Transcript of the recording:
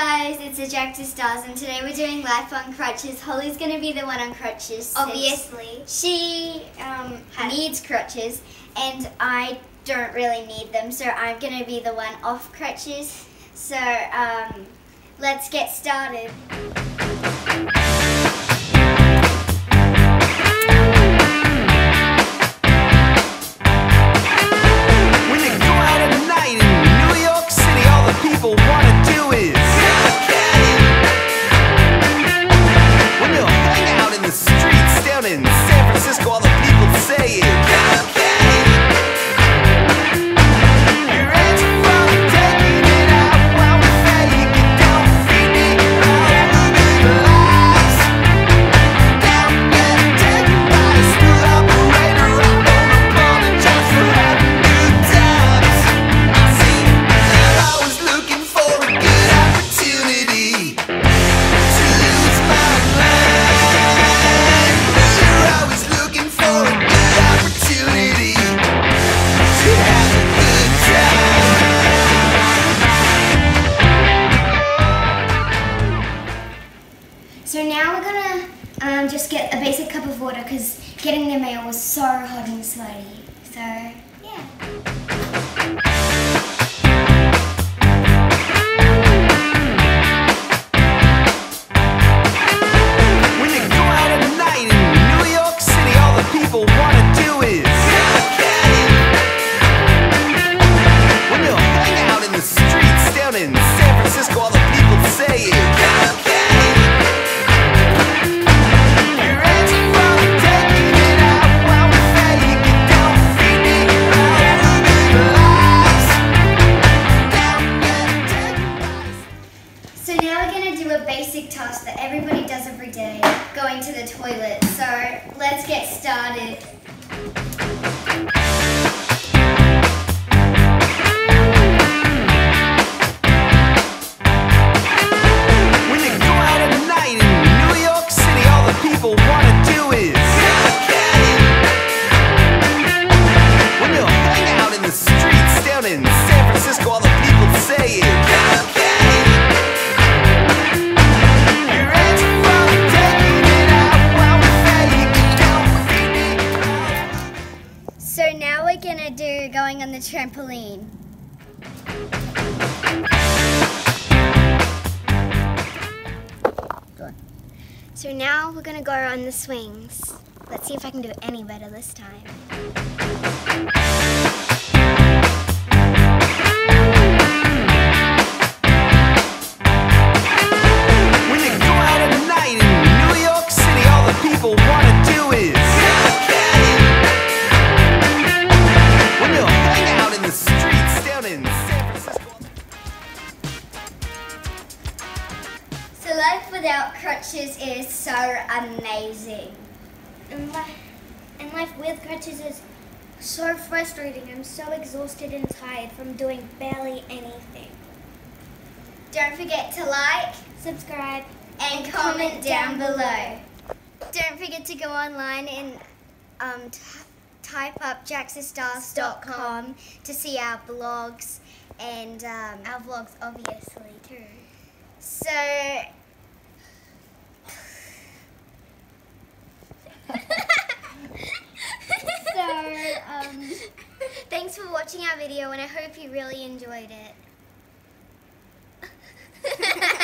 it's the JHaK Sistarz, and today we're doing life on crutches. Holly's going to be the one on crutches. Obviously. She um, needs crutches, and I don't really need them, so I'm going to be the one off crutches. So um, let's get started. Streets just get a basic cup of water because getting the mail was so hot and sweaty. So yeah. Toilet. So let's get started. So now we're to do going on the trampoline. So now we're gonna go on the swings. Let's see if I can do any better this time. In San Francisco. So life without crutches is so amazing. And life, and life with crutches is so frustrating. I'm so exhausted and tired from doing barely anything. Don't forget to like Subscribe. and comment down below. Don't forget to go online and um, type up jhaksistarz.com to see our blogs and um, Our vlogs, obviously, too. so so um, Thanks for watching our video, and I hope you really enjoyed it.